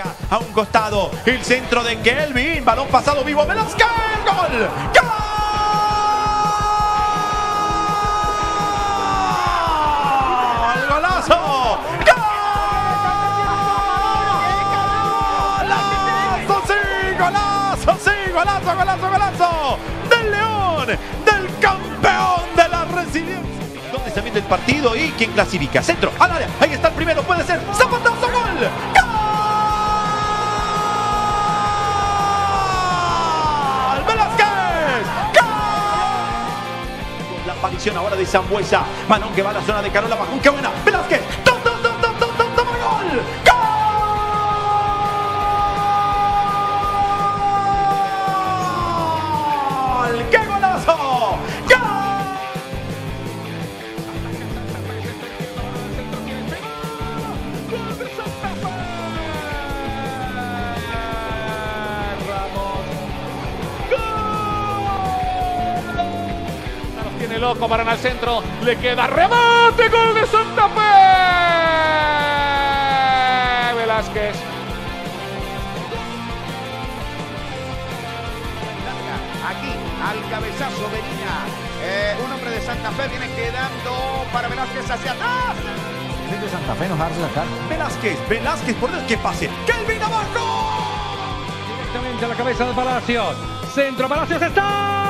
A un costado. El centro de Kelvin. Balón pasado vivo. Velázquez. Gol. ¡Gol! ¡Golazo! ¡Golazo! ¡Golazo! ¡Golazo! ¡Golazo! ¡Golazo! ¡Del León! ¡Del campeón de la resiliencia! ¿Dónde se mete el partido y quién clasifica? Centro, al área. Ahí está el primero. Puede ser. De Zambuesa. Manón que va a la zona de Carola Bajón. ¡Qué buena! ¡Velázquez! ¡Tom, tom, tom, tom, tom, tom, toma gol! ¡Gol! ¡Qué golazo! ¡Gol! Loco, van al centro, le queda remate, gol de Santa Fe. Velázquez. Aquí, al cabezazo venía eh, un hombre de Santa Fe, viene quedando para Velázquez hacia atrás. de Santa Fe enojarse cara. Velázquez, Velázquez, por Dios, que pase. ¡Kelvin abajo! Directamente a la cabeza de Palacios. Centro, Palacios está.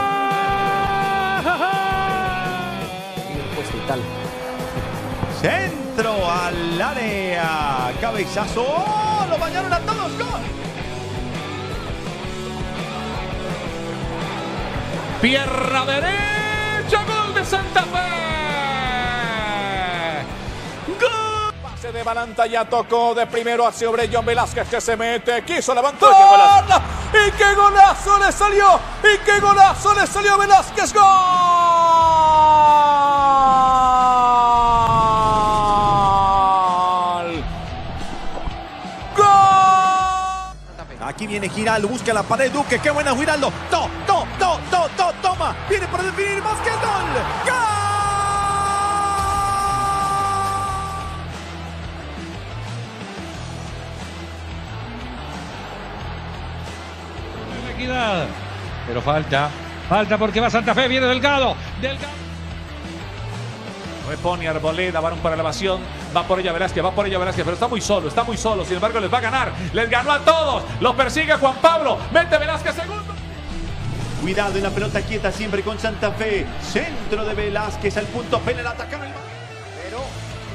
Centro al área. Cabezazo. ¡Oh! Lo bañaron a todos. ¡Gol! Pierna derecha, gol de Santa Fe. Gol. Pase de Balanta ya tocó de primero hacia John Velázquez que se mete, quiso levantarla y qué golazo le salió y qué golazo le salió Velázquez gol. Viene Giraldo, busca la pared Duque, qué buena Giraldo. To, to, to, to, to, toma. Viene para definir más que gol. ¡Gol! Equidad. Pero falta. Falta porque va Santa Fe. Viene Delgado. Delgado. Repone Arboleda, varón para elevación. Va por ella Velázquez, va por ella Velázquez, pero está muy solo, está muy solo. Sin embargo, les va a ganar. Les ganó a todos. Los persigue Juan Pablo. Mete Velázquez segundo. Cuidado en la pelota quieta siempre con Santa Fe. Centro de Velázquez al punto penal. Atacaron el Pero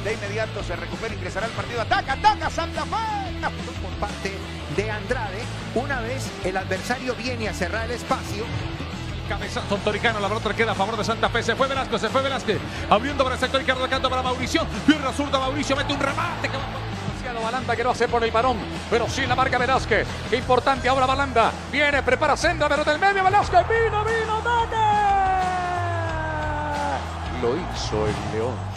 de inmediato se recupera, ingresará al partido. Ataca, ataca Santa Fe. Por parte de Andrade. Una vez el adversario viene a cerrar el espacio. Cabezazo Toricano, la pelota queda a favor de Santa Fe. Se fue Velasco, se fue Velázquez. Abriendo para el sector Ricardo Canto para Mauricio. Pierna zurda Mauricio, mete un remate. Que va Balanda que no hace por el varón. Pero sí la marca Velázquez. Qué importante ahora Balanda. Viene, prepara senda, pero del medio Velázquez. Vino, vino, ataque. Lo hizo el León.